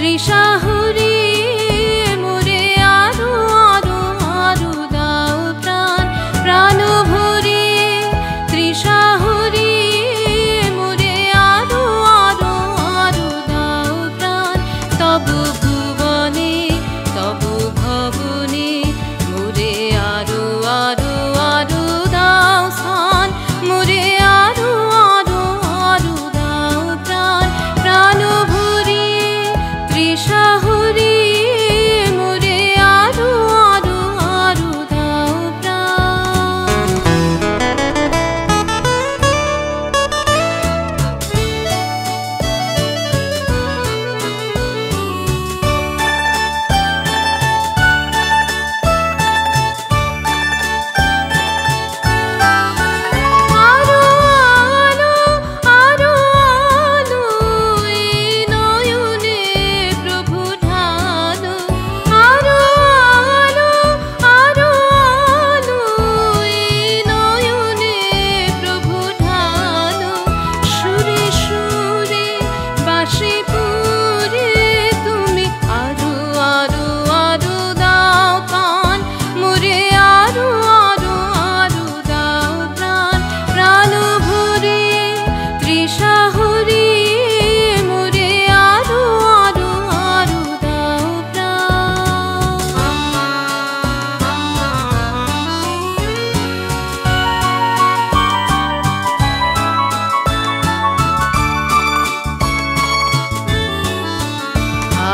শ্রী সাহু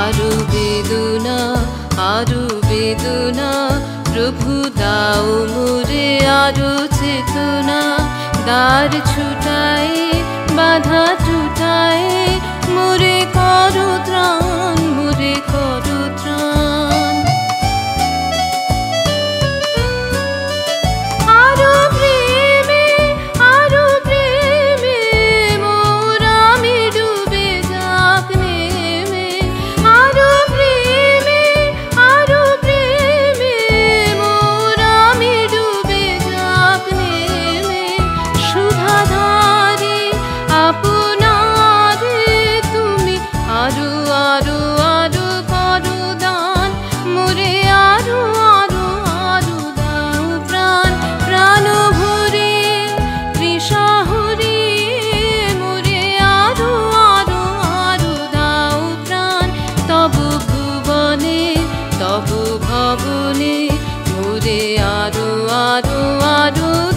আরু বেদনা আরু বেদনা প্রভু দাও মুরে আরু চেতনা। দ্বার ছুটাই বাধা ছুটাই adi adu adu adu